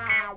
Wow.